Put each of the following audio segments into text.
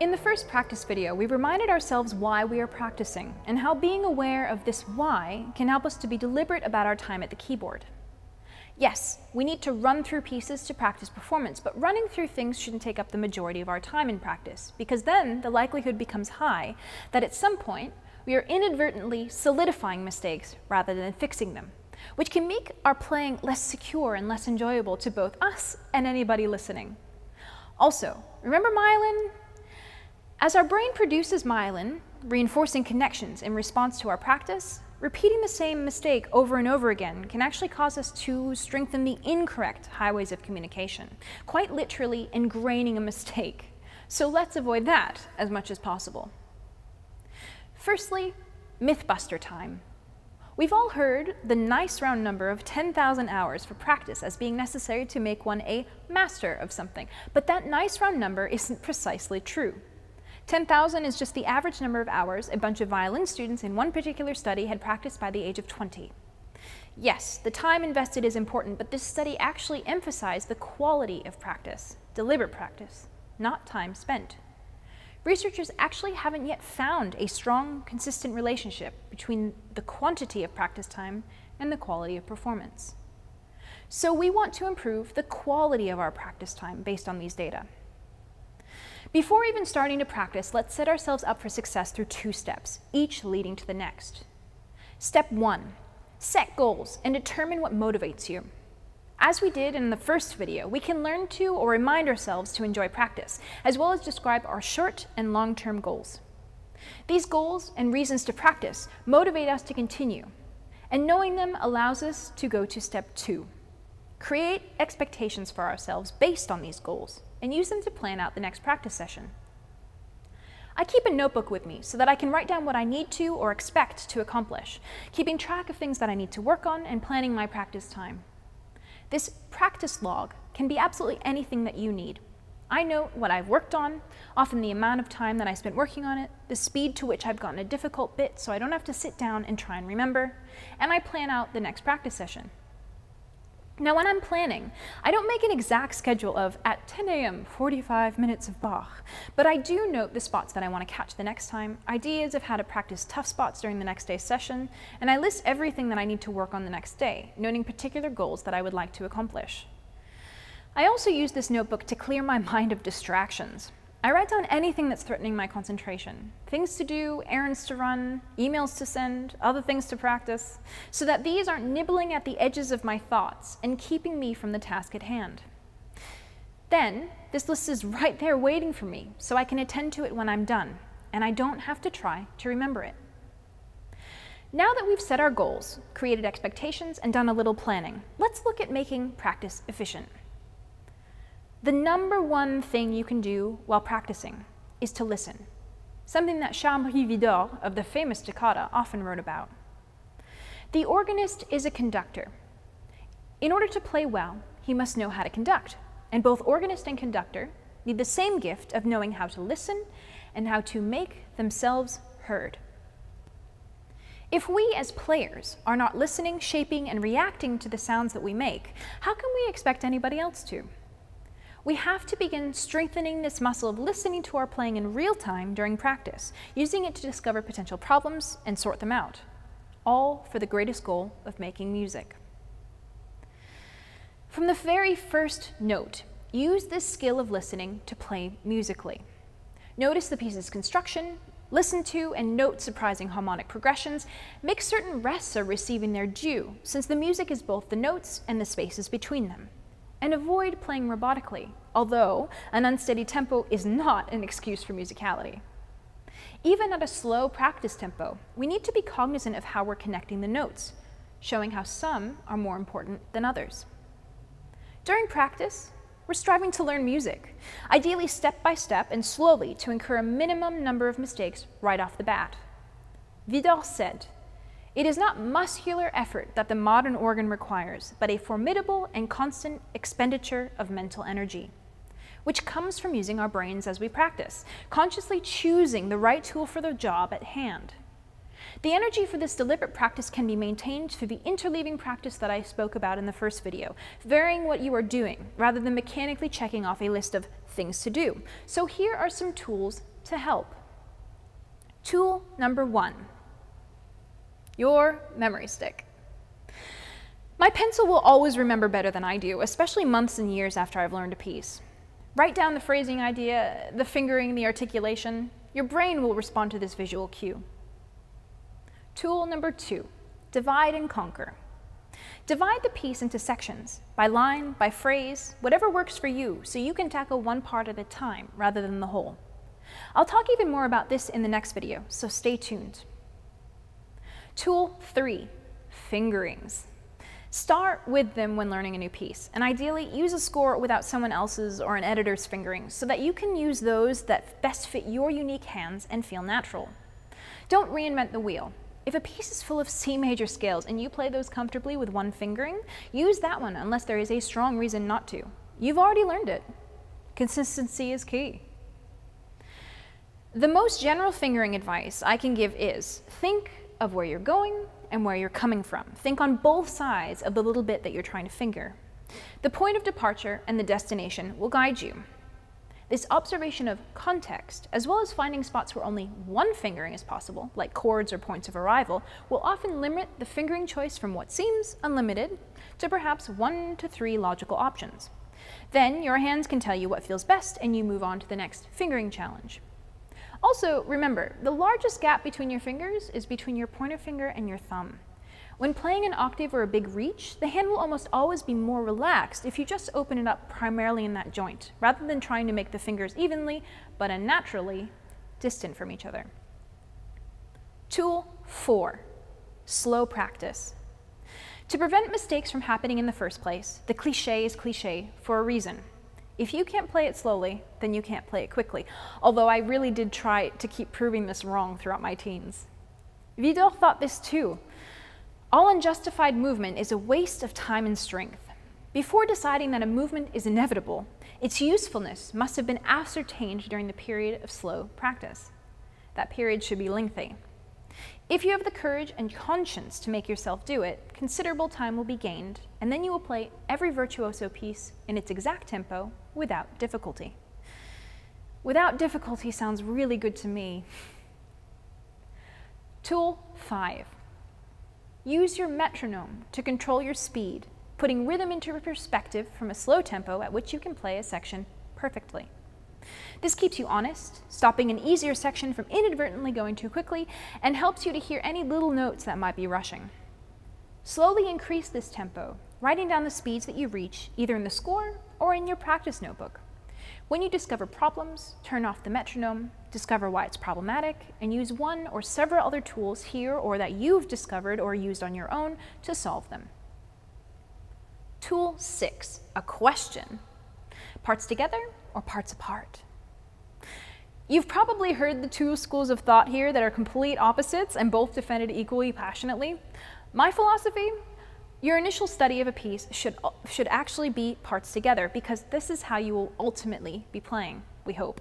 In the first practice video, we reminded ourselves why we are practicing and how being aware of this why can help us to be deliberate about our time at the keyboard. Yes, we need to run through pieces to practice performance, but running through things shouldn't take up the majority of our time in practice, because then the likelihood becomes high that at some point we are inadvertently solidifying mistakes rather than fixing them, which can make our playing less secure and less enjoyable to both us and anybody listening. Also, remember myelin? As our brain produces myelin, reinforcing connections in response to our practice, repeating the same mistake over and over again can actually cause us to strengthen the incorrect highways of communication, quite literally ingraining a mistake. So let's avoid that as much as possible. Firstly, Mythbuster time. We've all heard the nice round number of 10,000 hours for practice as being necessary to make one a master of something, but that nice round number isn't precisely true. 10,000 is just the average number of hours a bunch of violin students in one particular study had practiced by the age of 20. Yes, the time invested is important, but this study actually emphasized the quality of practice, deliberate practice, not time spent. Researchers actually haven't yet found a strong, consistent relationship between the quantity of practice time and the quality of performance. So we want to improve the quality of our practice time based on these data. Before even starting to practice, let's set ourselves up for success through two steps, each leading to the next. Step one, set goals and determine what motivates you. As we did in the first video, we can learn to or remind ourselves to enjoy practice, as well as describe our short and long-term goals. These goals and reasons to practice motivate us to continue, and knowing them allows us to go to step two. Create expectations for ourselves based on these goals and use them to plan out the next practice session. I keep a notebook with me so that I can write down what I need to or expect to accomplish, keeping track of things that I need to work on and planning my practice time. This practice log can be absolutely anything that you need. I note what I've worked on, often the amount of time that I spent working on it, the speed to which I've gotten a difficult bit so I don't have to sit down and try and remember, and I plan out the next practice session. Now, when I'm planning, I don't make an exact schedule of at 10 a.m., 45 minutes of Bach, but I do note the spots that I want to catch the next time, ideas of how to practice tough spots during the next day's session, and I list everything that I need to work on the next day, noting particular goals that I would like to accomplish. I also use this notebook to clear my mind of distractions. I write down anything that's threatening my concentration. Things to do, errands to run, emails to send, other things to practice, so that these aren't nibbling at the edges of my thoughts and keeping me from the task at hand. Then, this list is right there waiting for me, so I can attend to it when I'm done, and I don't have to try to remember it. Now that we've set our goals, created expectations, and done a little planning, let's look at making practice efficient. The number one thing you can do while practicing is to listen, something that Charles-Marie Widor of the famous Toccata often wrote about. The organist is a conductor. In order to play well, he must know how to conduct, and both organist and conductor need the same gift of knowing how to listen and how to make themselves heard. If we as players are not listening, shaping, and reacting to the sounds that we make, how can we expect anybody else to? We have to begin strengthening this muscle of listening to our playing in real time during practice, using it to discover potential problems and sort them out, all for the greatest goal of making music. From the very first note, use this skill of listening to play musically. Notice the piece's construction, listen to and note surprising harmonic progressions, make certain rests are receiving their due, since the music is both the notes and the spaces between them and avoid playing robotically, although an unsteady tempo is not an excuse for musicality. Even at a slow practice tempo, we need to be cognizant of how we're connecting the notes, showing how some are more important than others. During practice, we're striving to learn music, ideally step by step and slowly to incur a minimum number of mistakes right off the bat. Widor said, it is not muscular effort that the modern organ requires, but a formidable and constant expenditure of mental energy, which comes from using our brains as we practice, consciously choosing the right tool for the job at hand. The energy for this deliberate practice can be maintained through the interleaving practice that I spoke about in the first video, varying what you are doing rather than mechanically checking off a list of things to do. So here are some tools to help. Tool number one, your memory stick. My pencil will always remember better than I do, especially months and years after I've learned a piece. Write down the phrasing idea, the fingering, the articulation. Your brain will respond to this visual cue. Tool number two, divide and conquer. Divide the piece into sections, by line, by phrase, whatever works for you, so you can tackle one part at a time rather than the whole. I'll talk even more about this in the next video, so stay tuned. Tool three, fingerings. Start with them when learning a new piece, and ideally use a score without someone else's or an editor's fingerings so that you can use those that best fit your unique hands and feel natural. Don't reinvent the wheel. If a piece is full of C major scales and you play those comfortably with one fingering, use that one unless there is a strong reason not to. You've already learned it. Consistency is key. The most general fingering advice I can give is think of where you're going and where you're coming from. Think on both sides of the little bit that you're trying to finger. The point of departure and the destination will guide you. This observation of context, as well as finding spots where only one fingering is possible, like chords or points of arrival, will often limit the fingering choice from what seems unlimited to perhaps one to three logical options. Then your hands can tell you what feels best and you move on to the next fingering challenge. Also, remember, the largest gap between your fingers is between your pointer finger and your thumb. When playing an octave or a big reach, the hand will almost always be more relaxed if you just open it up primarily in that joint, rather than trying to make the fingers evenly, but unnaturally, distant from each other. Tool 4. Slow practice. To prevent mistakes from happening in the first place, the cliche is cliche for a reason. If you can't play it slowly, then you can't play it quickly. Although I really did try to keep proving this wrong throughout my teens. Widor thought this too. All unjustified movement is a waste of time and strength. Before deciding that a movement is inevitable, its usefulness must have been ascertained during the period of slow practice. That period should be lengthy. If you have the courage and conscience to make yourself do it, considerable time will be gained, and then you will play every virtuoso piece in its exact tempo without difficulty. Without difficulty sounds really good to me. Tool 5. Use your metronome to control your speed, putting rhythm into perspective from a slow tempo at which you can play a section perfectly. This keeps you honest, stopping an easier section from inadvertently going too quickly, and helps you to hear any little notes that might be rushing. Slowly increase this tempo, writing down the speeds that you reach either in the score or in your practice notebook. When you discover problems, turn off the metronome, discover why it's problematic, and use one or several other tools here or that you've discovered or used on your own to solve them. Tool 6, a question. Parts together or parts apart? You've probably heard the two schools of thought here that are complete opposites and both defended equally passionately. My philosophy? Your initial study of a piece should, should actually be parts together because this is how you will ultimately be playing, we hope.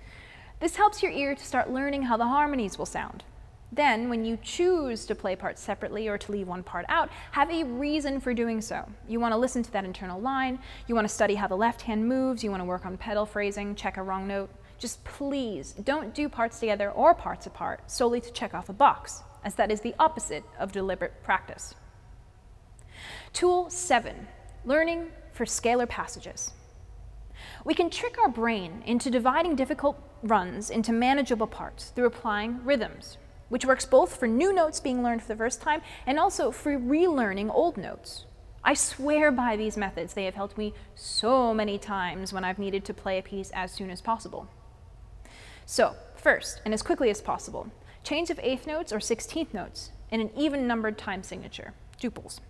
this helps your ear to start learning how the harmonies will sound. Then, when you choose to play parts separately or to leave one part out, have a reason for doing so. You want to listen to that internal line, you want to study how the left hand moves, you want to work on pedal phrasing, check a wrong note. Just please don't do parts together or parts apart solely to check off a box, as that is the opposite of deliberate practice. Tool 7, learning for scalar passages. We can trick our brain into dividing difficult runs into manageable parts through applying rhythms, which works both for new notes being learned for the first time and also for relearning old notes. I swear by these methods. They have helped me so many times when I've needed to play a piece as soon as possible. So, first, and as quickly as possible, change of eighth notes or sixteenth notes in an even numbered time signature, tuples.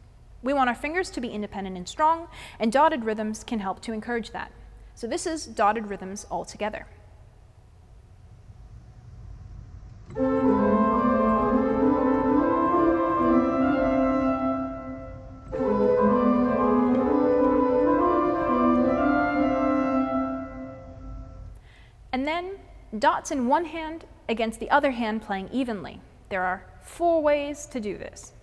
We want our fingers to be independent and strong, and dotted rhythms can help to encourage that. So this is dotted rhythms all And then dots in one hand against the other hand playing evenly. There are four ways to do this.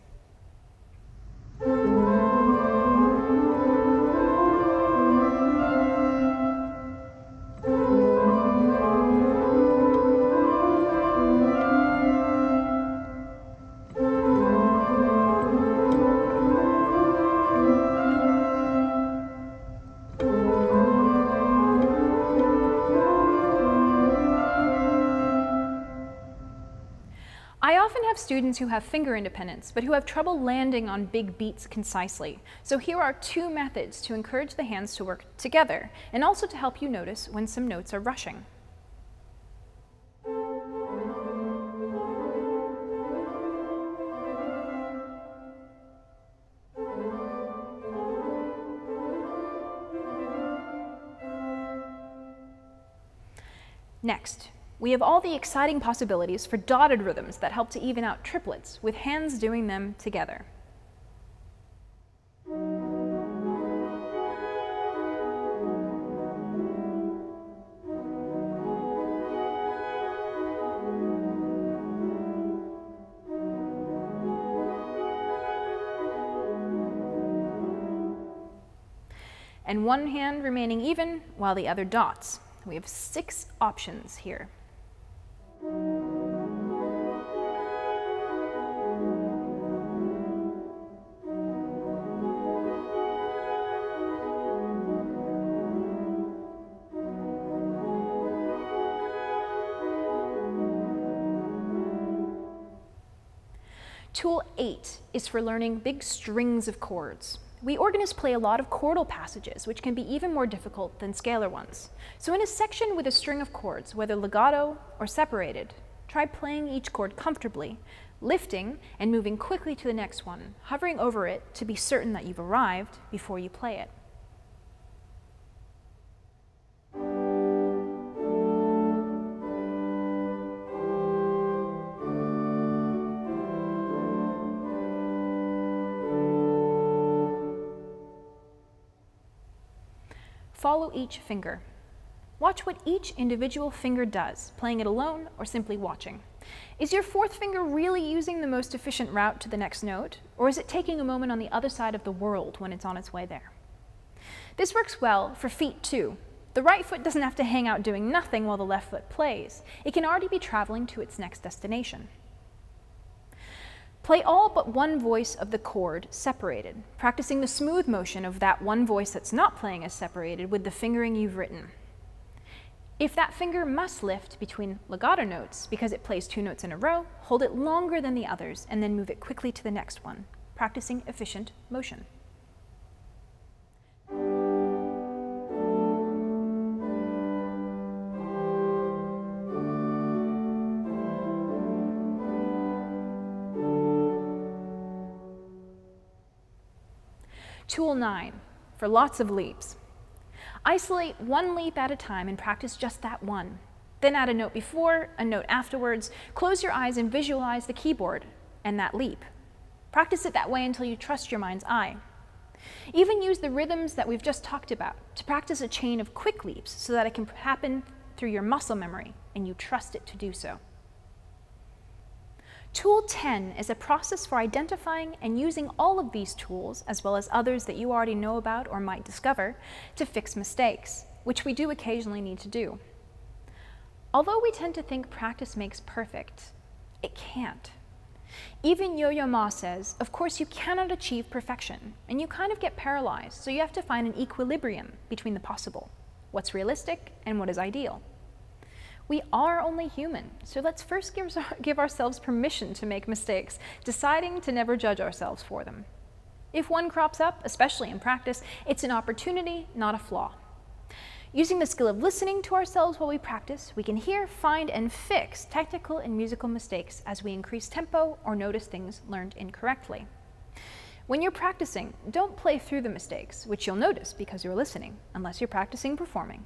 Students who have finger independence, but who have trouble landing on big beats concisely. So here are two methods to encourage the hands to work together, and also to help you notice when some notes are rushing. Next, we have all the exciting possibilities for dotted rhythms that help to even out triplets, with hands doing them together. and one hand remaining even while the other dots. We have six options here. Tool 8 is for learning big strings of chords. We organists play a lot of chordal passages, which can be even more difficult than scalar ones. So in a section with a string of chords, whether legato or separated, try playing each chord comfortably, lifting and moving quickly to the next one, hovering over it to be certain that you've arrived before you play it. Follow each finger. Watch what each individual finger does, playing it alone or simply watching. Is your fourth finger really using the most efficient route to the next note, or is it taking a moment on the other side of the world when it's on its way there? This works well for feet too. The right foot doesn't have to hang out doing nothing while the left foot plays. It can already be traveling to its next destination. Play all but one voice of the chord separated, practicing the smooth motion of that one voice that's not playing as separated with the fingering you've written. If that finger must lift between legato notes because it plays two notes in a row, hold it longer than the others and then move it quickly to the next one, practicing efficient motion. Tool 9, for lots of leaps. Isolate one leap at a time and practice just that one. Then add a note before, a note afterwards. Close your eyes and visualize the keyboard and that leap. Practice it that way until you trust your mind's eye. Even use the rhythms that we've just talked about to practice a chain of quick leaps so that it can happen through your muscle memory and you trust it to do so. Tool 10 is a process for identifying and using all of these tools, as well as others that you already know about or might discover, to fix mistakes, which we do occasionally need to do. Although we tend to think practice makes perfect, it can't. Even Yo-Yo Ma says, of course you cannot achieve perfection, and you kind of get paralyzed, so you have to find an equilibrium between the possible, what's realistic and what is ideal. We are only human, so let's first give, give ourselves permission to make mistakes, deciding to never judge ourselves for them. If one crops up, especially in practice, it's an opportunity, not a flaw. Using the skill of listening to ourselves while we practice, we can hear, find, and fix technical and musical mistakes as we increase tempo or notice things learned incorrectly. When you're practicing, don't play through the mistakes, which you'll notice because you're listening, unless you're practicing performing.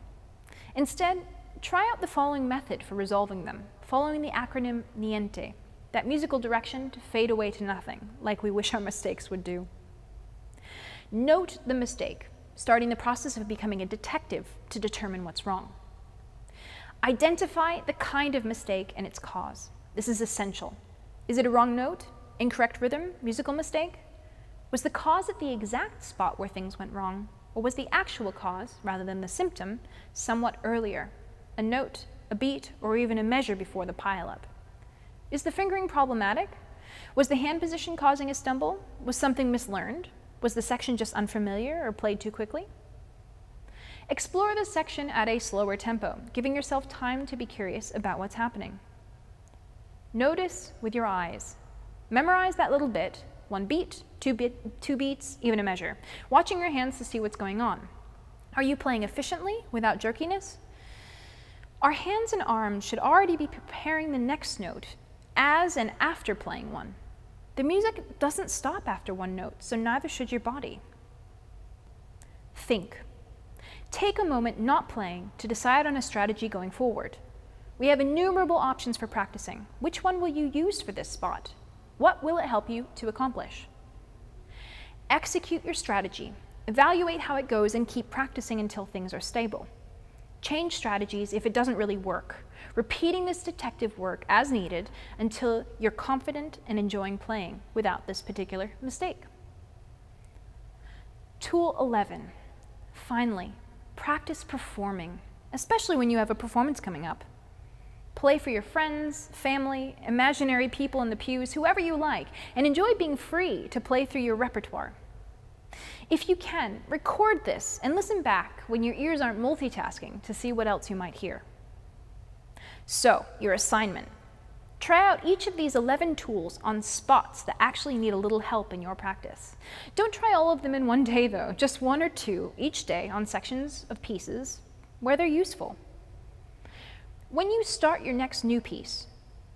Instead, Try out the following method for resolving them, following the acronym NIENTE, that musical direction to fade away to nothing, like we wish our mistakes would do. Note the mistake, starting the process of becoming a detective to determine what's wrong. Identify the kind of mistake and its cause. This is essential. Is it a wrong note, incorrect rhythm, musical mistake? Was the cause at the exact spot where things went wrong? Or was the actual cause, rather than the symptom, somewhat earlier? A note, a beat, or even a measure before the pileup? Is the fingering problematic? Was the hand position causing a stumble? Was something mislearned? Was the section just unfamiliar or played too quickly? Explore the section at a slower tempo, giving yourself time to be curious about what's happening. Notice with your eyes. Memorize that little bit, one beat, two, bit, two beats, even a measure, watching your hands to see what's going on. Are you playing efficiently without jerkiness? Our hands and arms should already be preparing the next note as and after playing one. The music doesn't stop after one note, so neither should your body. Think. Take a moment not playing to decide on a strategy going forward. We have innumerable options for practicing. Which one will you use for this spot? What will it help you to accomplish? Execute your strategy. Evaluate how it goes and keep practicing until things are stable. Change strategies if it doesn't really work, repeating this detective work as needed until you're confident and enjoying playing without this particular mistake. Tool 11. Finally, practice performing, especially when you have a performance coming up. Play for your friends, family, imaginary people in the pews, whoever you like, and enjoy being free to play through your repertoire. If you can, record this and listen back when your ears aren't multitasking to see what else you might hear. So, your assignment. Try out each of these 11 tools on spots that actually need a little help in your practice. Don't try all of them in one day though, just one or two each day on sections of pieces where they're useful. When you start your next new piece,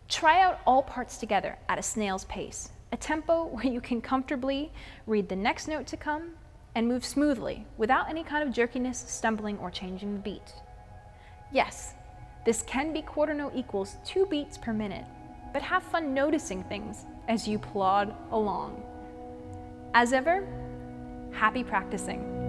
try out all parts together at a snail's pace, a tempo where you can comfortably read the next note to come and move smoothly without any kind of jerkiness, stumbling, or changing the beat. Yes, this can be quarter note equals two beats per minute, but have fun noticing things as you plod along. As ever, happy practicing.